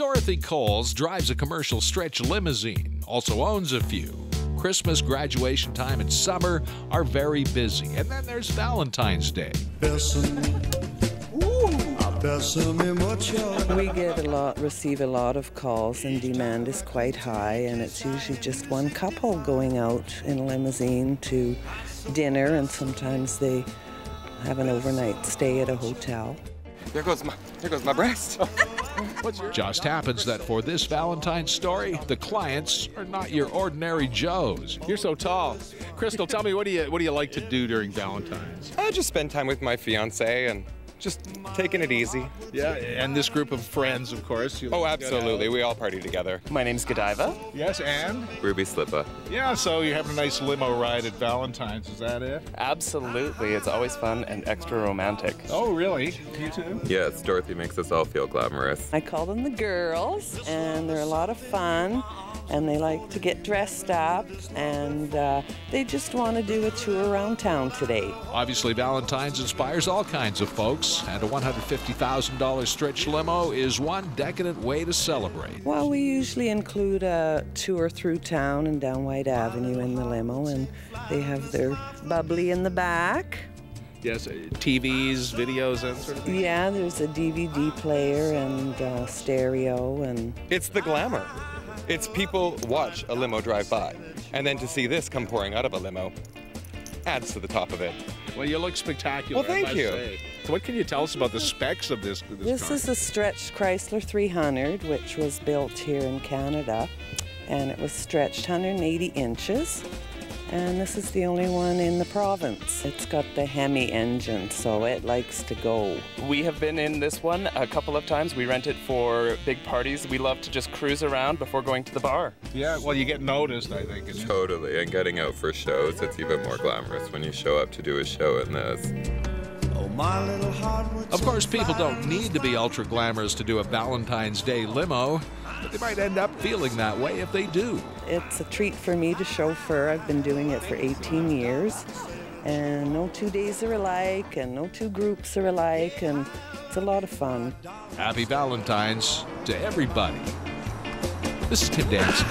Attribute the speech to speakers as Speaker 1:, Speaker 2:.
Speaker 1: Dorothy Coles drives a commercial stretch limousine, also owns a few. Christmas, graduation time, and summer are very busy. And then there's Valentine's Day.
Speaker 2: We get a lot, receive a lot of calls, and demand is quite high. And it's usually just one couple going out in a limousine to dinner, and sometimes they have an overnight stay at a hotel.
Speaker 3: There goes my, there goes my breast.
Speaker 1: Just happens that for this Valentine's story, the clients are not your ordinary Joes.
Speaker 4: You're so tall. Crystal, tell me what do you what do you like to do during Valentine's?
Speaker 3: I just spend time with my fiance and just taking it easy.
Speaker 4: Yeah, and this group of friends, of course. You
Speaker 3: Oh,
Speaker 4: like to go
Speaker 3: absolutely. We all party together.
Speaker 5: My name's Godiva.
Speaker 4: Yes, and
Speaker 3: Ruby Slipper.
Speaker 4: yeah, so you're having a nice limo ride at Valentine's. Is that it?
Speaker 5: Absolutely. It's always fun and extra romantic.
Speaker 4: Oh, really? You too?
Speaker 3: Yes, Dorothy makes us all feel glamorous.
Speaker 2: I call them the girls, and they're a lot of fun. And they like to get dressed up, and uh, they just want to do a tour around town today.
Speaker 1: Obviously, Valentine's inspires all kinds of folks, and a $150,000 stretch limo is one decadent way to celebrate.
Speaker 2: Well, we usually include a tour through town and down Whyte Avenue in the limo, and they have their bubbly in the back.
Speaker 4: Yes, uh, TVs, videos, that sort of thing.
Speaker 2: Yeah, there's a DVD player and uh, stereo, and
Speaker 3: It's the glamour. It's people watch a limo drive by, and then to see this come pouring out of a limo adds to the top of it.
Speaker 4: Well, you look spectacular.
Speaker 3: Well, thank
Speaker 4: must
Speaker 3: you.
Speaker 4: say. So, what can you tell us about the specs of this? This,
Speaker 2: this
Speaker 4: car?
Speaker 2: is a stretched Chrysler 300, which was built here in Canada, and it was stretched 180 inches. And this is the only one in the province. It's got the Hemi engine, so it likes to go.
Speaker 5: We have been in this one a couple of times. We rent it for big parties. We love to just cruise around before going to the bar.
Speaker 4: Yeah, well, you get noticed, I think. and-
Speaker 3: Totally. And getting out for shows, it's even more glamorous when you show up to do a show in this.
Speaker 1: Of course, people don't need to be ultra glamorous to do a Valentine's Day limo, but they might end up feeling that way if they do.
Speaker 2: It's a treat for me to chauffeur. I've been doing it for 18 years, and no two days are alike, and no two groups are alike, and it's a lot of fun.
Speaker 1: Happy Valentine's to everybody. This is Tim
Speaker 6: Dancy.